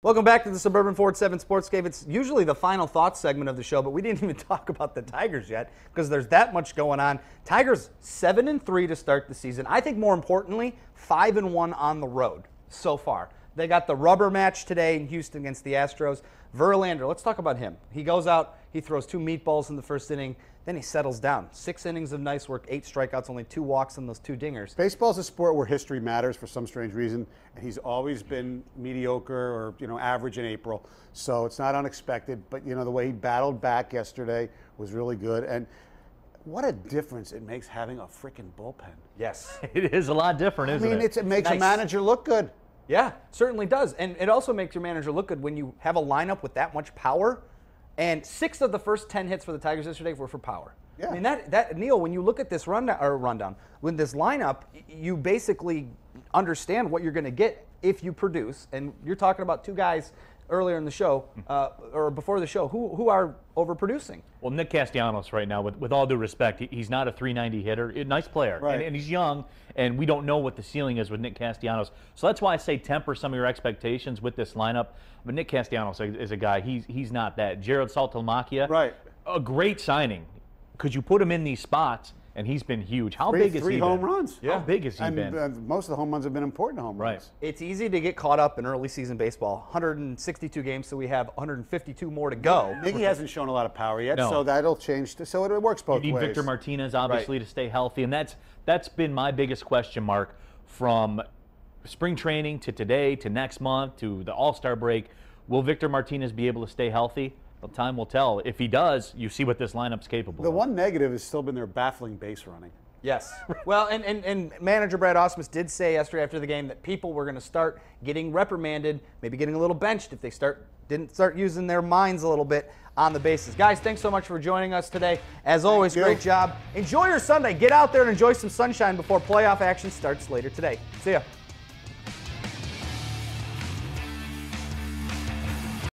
Welcome back to the Suburban Ford 7 Sports Sportscape. It's usually the final thoughts segment of the show, but we didn't even talk about the Tigers yet because there's that much going on. Tigers 7 and 3 to start the season. I think more importantly, 5 and 1 on the road so far. They got the rubber match today in Houston against the Astros. Verlander, let's talk about him. He goes out, he throws two meatballs in the first inning, then he settles down. Six innings of nice work, eight strikeouts, only two walks and those two dingers. Baseball's a sport where history matters for some strange reason, and he's always been mediocre or you know average in April. So it's not unexpected. But you know the way he battled back yesterday was really good, and what a difference it makes having a freaking bullpen. Yes. It is a lot different, I isn't it? I mean, it? it's, it makes Nice. a manager look good. Yeah, certainly does. And it also makes your manager look good when you have a lineup with that much power. And six of the first 10 hits for the Tigers yesterday were for power. Yeah. I mean, that, that, Neal, when you look at this rundown, or rundown, when this lineup, you basically understand what you're going to get if you produce. And you're talking about two guys earlier in the show, uh, or before the show, who, who are overproducing. well, Nick Castellanos right now, with, with all due respect, he's not a 390 hitter. A nice player, Right. and, and he's young, and we don't know what the ceiling is with Nick Castellanos. So that's why I say temper some of your expectations with this lineup. But Nick Castellanos is a guy. He's he's not that. Jarrod Saltalamacchia, Right. A great signing. Could you put him in these spots? And he's been huge. How Three, big is three he? home been? runs. How big has he and been? uh, most of the home runs have been important home Right. runs. It's easy to get caught up in early season baseball. 162 games, so we have 152 more to go. Miggy hasn't shown a lot of power yet, No. so that'll change. To, so it works both ways. You need ways. Victor Martinez obviously to stay healthy, and that's that's been my biggest question mark from spring training to today to next month to the All Star break. Will Victor Martinez be able to stay healthy? Well, time will tell. If he does, you see what this lineup's capable the of. one negative has still been their baffling base running. Yes. Well, and, and, and manager Brad Ausmus did say yesterday after the game that people were going to start getting reprimanded, maybe getting a little benched if they start didn't start using their minds a little bit on the bases. Guys, thanks so much for joining us today. As always, great job. Enjoy your Sunday. Get out there and enjoy some sunshine before playoff action starts later today. See ya.